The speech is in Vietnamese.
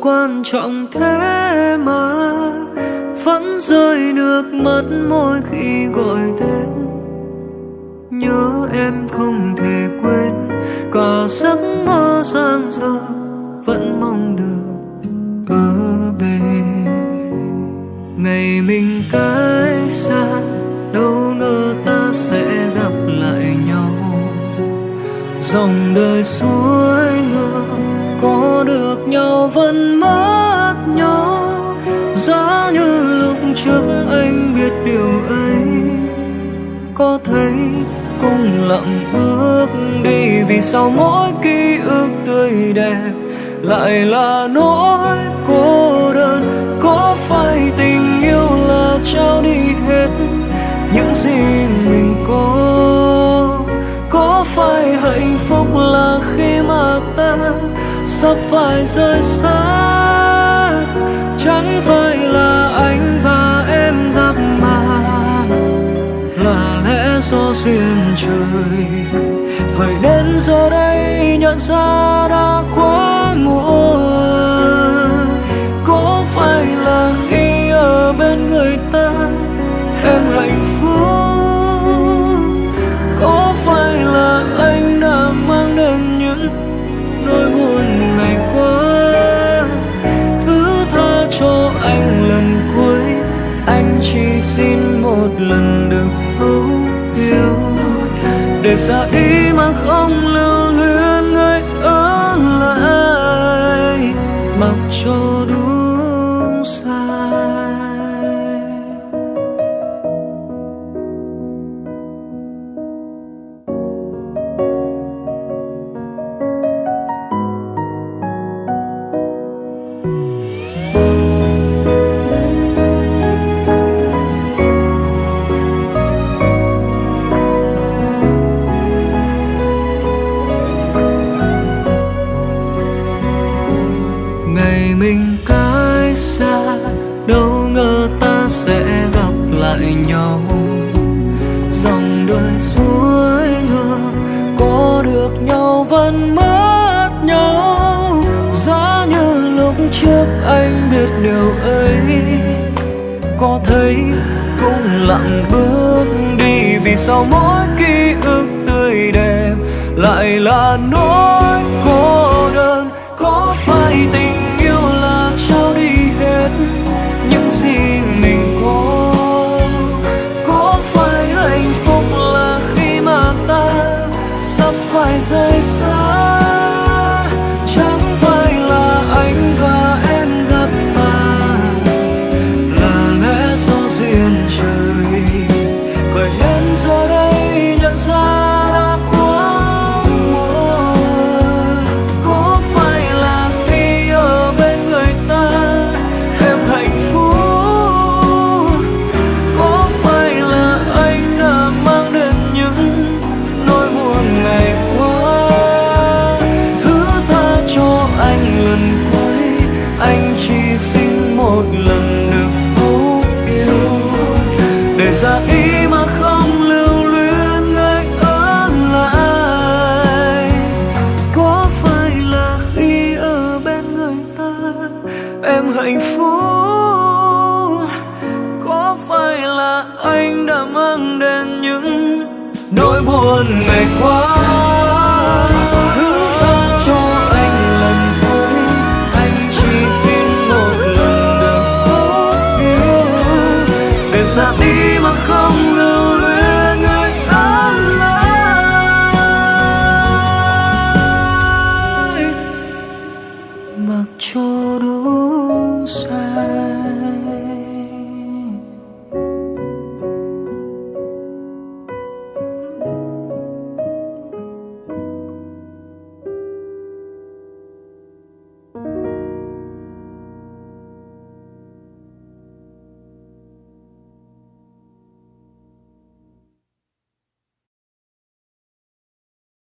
quan trọng thế mà vẫn rơi nước mắt mỗi khi gọi tên. Nhớ em không thể quên, cả giấc mơ sang giờ vẫn mong được ở bên. Ngày mình cách xa đâu ngờ ta sẽ gặp lại nhau. Dòng đời suối ngược có được nhau với trước anh biết điều ấy. Có thấy cũng lặng bước đi vì sao mỗi ký ức tươi đẹp lại là nỗi cô đơn. Có phải tình yêu là trao đi hết những gì mình có? Có phải hạnh phúc là khi mà ta sắp phải rời xa? Chẳng phải là trời. Vậy đến giờ đây nhận ra đã quá muộn. Có phải là khi ở bên người ta để xa ý mà không lưu luyến người ở lại. Mặc cho lại nhau. Dòng đời suối ngược, có được nhau vẫn mất nhau. Giá như lúc trước anh biết điều ấy, có thấy cũng lặng bước đi vì sao mỗi ký ức tươi đẹp lại là nỗi cô đơn. Có phải tình một lần được thấu yêu. Để ra đi mà không lưu luyến người ở lại. Có phải là khi ở bên người ta em hạnh phúc? Có phải là anh đã mang đến những nỗi buồn ngày qua?